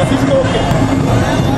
Eu fiz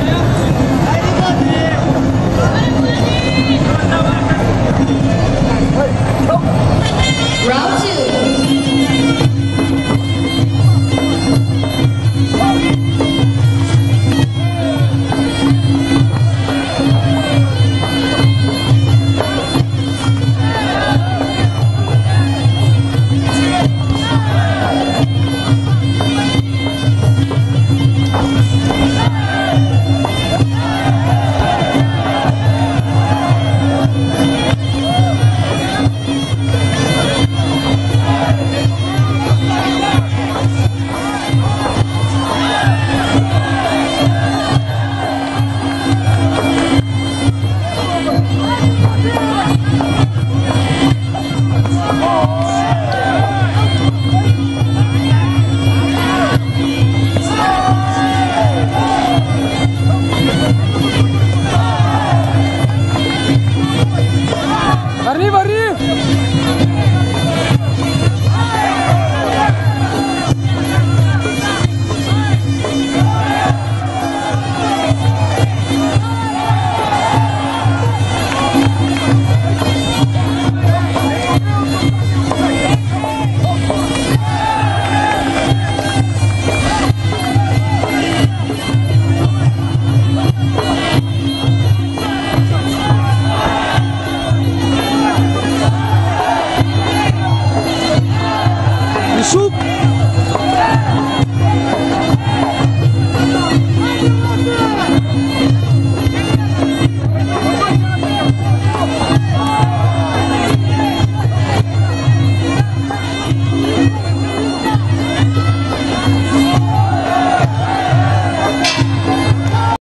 Arriva, arriva! Suco